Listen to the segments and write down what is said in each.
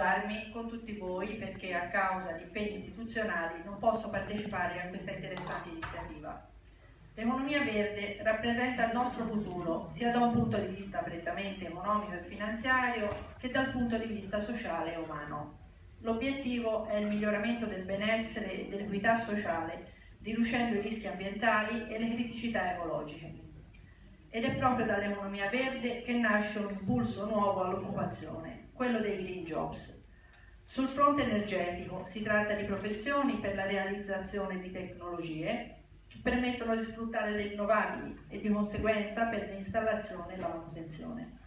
scusarmi con tutti voi perché a causa di impegni istituzionali non posso partecipare a questa interessante iniziativa. L'economia verde rappresenta il nostro futuro sia da un punto di vista prettamente economico e finanziario che dal punto di vista sociale e umano. L'obiettivo è il miglioramento del benessere e dell'equità sociale, riducendo i rischi ambientali e le criticità ecologiche. Ed è proprio dall'economia verde che nasce un impulso nuovo all'occupazione, quello dei green jobs. Sul fronte energetico si tratta di professioni per la realizzazione di tecnologie che permettono di sfruttare le rinnovabili e di conseguenza per l'installazione e la manutenzione.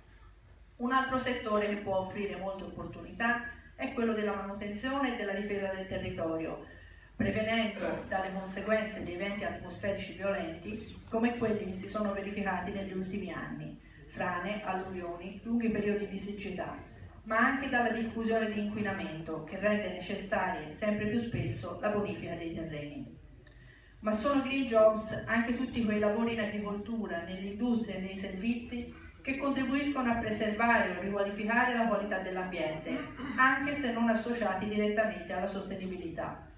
Un altro settore che può offrire molte opportunità è quello della manutenzione e della difesa del territorio, prevenendo dalle conseguenze di eventi atmosferici violenti come quelli che si sono verificati negli ultimi anni, frane, alluvioni, lunghi periodi di siccità, ma anche dalla diffusione di inquinamento che rende necessaria sempre più spesso la bonifica dei terreni. Ma sono green jobs anche tutti quei lavori in agricoltura, nell'industria e nei servizi che contribuiscono a preservare o riqualificare la qualità dell'ambiente, anche se non associati direttamente alla sostenibilità.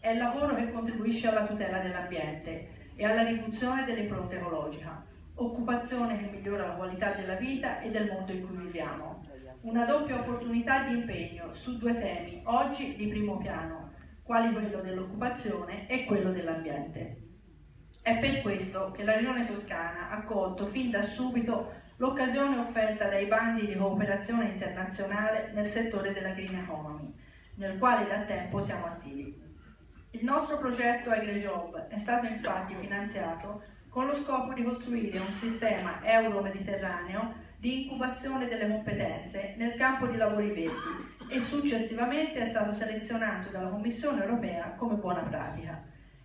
È il lavoro che contribuisce alla tutela dell'ambiente e alla riduzione dell'impronta ecologica, occupazione che migliora la qualità della vita e del mondo in cui viviamo. Una doppia opportunità di impegno su due temi, oggi di primo piano, quali quello dell'occupazione e quello dell'ambiente. È per questo che la Regione Toscana ha colto fin da subito l'occasione offerta dai bandi di cooperazione internazionale nel settore della green economy, nel quale da tempo siamo attivi. Il nostro progetto AgriJob è stato infatti finanziato con lo scopo di costruire un sistema euro-mediterraneo di incubazione delle competenze nel campo di lavori verdi e successivamente è stato selezionato dalla Commissione europea come buona pratica.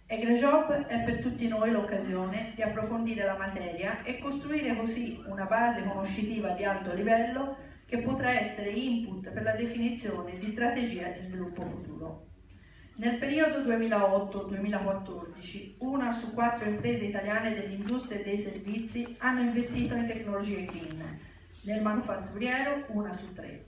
EgreJob è per tutti noi l'occasione di approfondire la materia e costruire così una base conoscitiva di alto livello che potrà essere input per la definizione di strategia di sviluppo futuro. Nel periodo 2008-2014, una su quattro imprese italiane dell'industria e dei servizi hanno investito in tecnologie green, nel manufatturiero una su tre.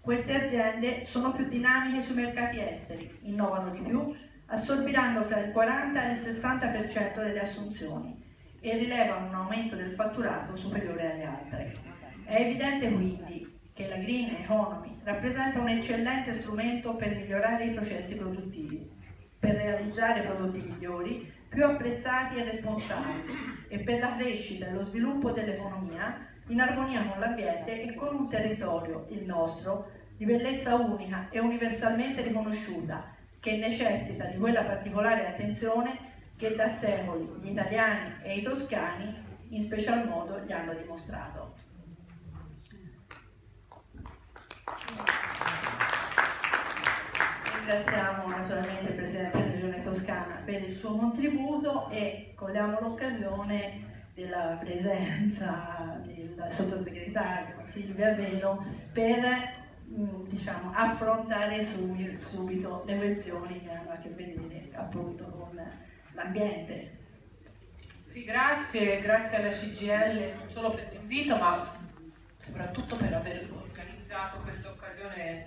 Queste aziende sono più dinamiche sui mercati esteri, innovano di più assorbiranno fra il 40 e il 60% delle assunzioni e rilevano un aumento del fatturato superiore alle altre. È evidente quindi che la green economy rappresenta un eccellente strumento per migliorare i processi produttivi, per realizzare prodotti migliori, più apprezzati e responsabili e per la crescita e lo sviluppo dell'economia in armonia con l'ambiente e con un territorio, il nostro, di bellezza unica e universalmente riconosciuta che necessita di quella particolare attenzione che da secoli gli italiani e i toscani in special modo gli hanno dimostrato. Ringraziamo naturalmente il Presidente della Regione Toscana per il suo contributo e cogliamo l'occasione della presenza del sottosegretario Silvia Velo per Mm, diciamo, affrontare subito le questioni che hanno a che vedere appunto con l'ambiente. Sì, grazie, grazie alla CGL non solo per l'invito ma soprattutto per aver organizzato questa occasione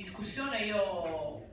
discussione. Io